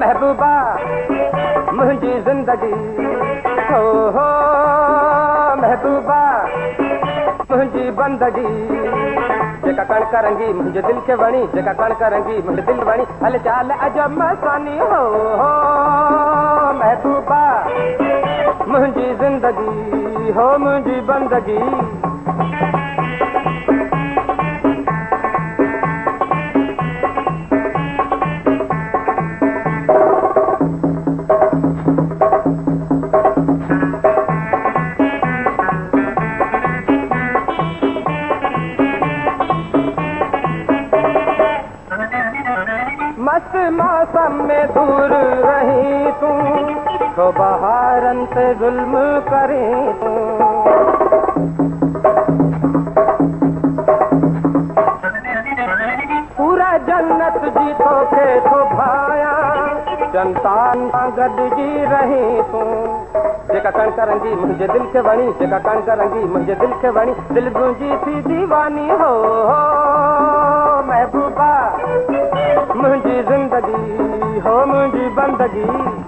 महबूबा। मुंहिंजी ज़िंदगी हो हो। महबूबा मुंहिंजी बंदगी। जेका रंगी मुंहिंजे दिलि खे वणी। जेका रंगी मुंहिंजे दिलि वणी। हल चाल हो महबूबा मुंहिंजी ज़िंदगी हो मुंहिंजी बंदगी। مست موسم ۾ دور رهي تون تو بهارن سي جلم ڪري تون. پورا جنت جي توکي ٿو ڀايا جنتان سان گڏجي رهي تون. جيڪا ڪڻڪ رنگي منهنجي دل کي وڻي جيڪا ڪڻڪ رنگي منهنجي دل کي وڻي دل تنهنجي ٿي ديواني هو محبوبه منهنجي بندگي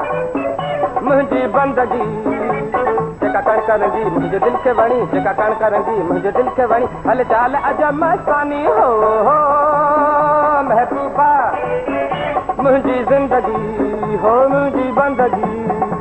منهنجي بندگي جيڪا ڪڻڪ رنگي منهنجي دل کي وڻي جيڪا ڪڻڪ رنگي منهنجي دل کي وڻي. هل چال عجب مستاني هو هو محبوبه. منهنجي زندگي هو منهنجي بندگي